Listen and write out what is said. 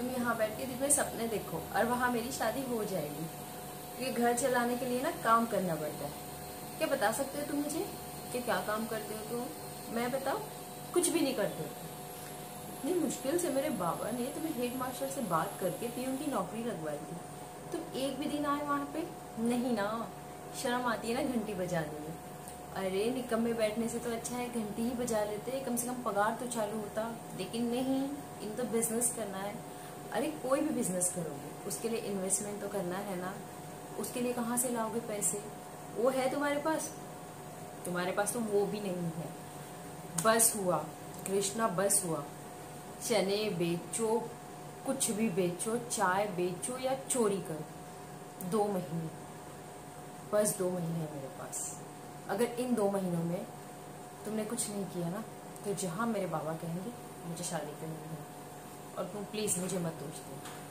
तुम यहाँ बैठ के में सपने देखो और वहाँ मेरी शादी हो जाएगी। क्योंकि घर चलाने के लिए ना काम करना पड़ता है। क्या बता सकते हो तुम मुझे कि क्या काम करते हो तुम? मैं बताओ कुछ भी नहीं करते। इतनी मुश्किल से मेरे बाबा ने तुम्हें हेड मास्टर से बात करके पीयूं की नौकरी लगवाई थी तुम एक भी दिन आए वहाँ पे? नहीं ना। शर्म आती है ना घंटी बजाने में। अरे, निकम में बैठने से तो अच्छा है, घंटी ही बजा लेते। कम से कम पगार तो चालू होता। लेकिन नहीं इन तो बिज़नेस करना है। अरे, कोई भी बिज़नेस करोगे, उसके लिए इन्वेस्टमेंट तो करना है ना। उसके लिए कहाँ से लाओगे पैसे? वो है तुम्हारे पास। तुम्हारे पास तो वो भी नहीं है। बस हुआ, कृष्णा, बस हुआ। चने बेचो, कुछ भी बेचो, चाय बेचो या चोरी करो। दो महीने। बस दो महीने है मेरे पास। अगर इन दो महीनों में तुमने कुछ नहीं किया ना तो जहाँ मेरे बाबा कहेंगे, मुझे शादी करनी है। और तुम प्लीज़ मुझे मत दोष दो।